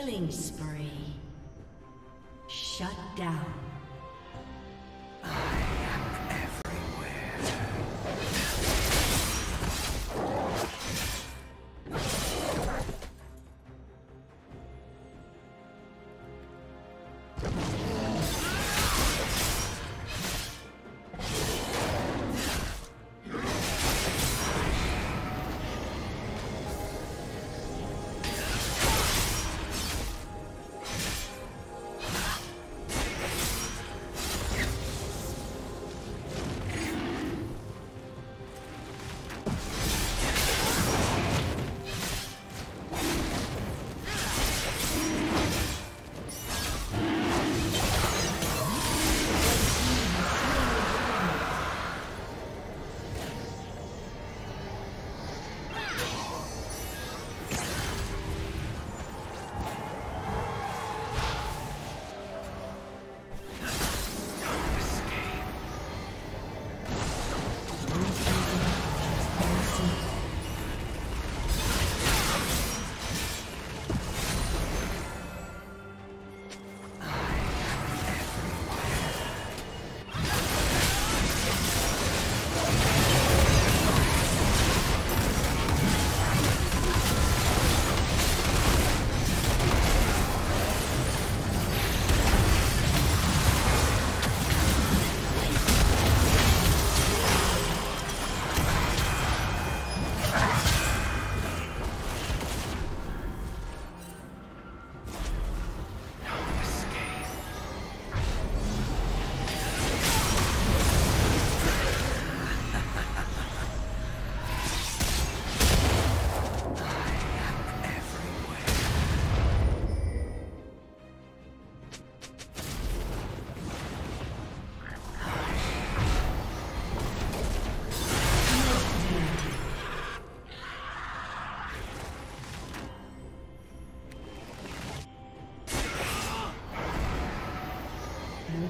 Killing spree.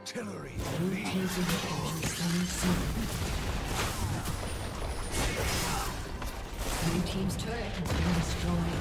artillery. Blue team's turret has been destroyed.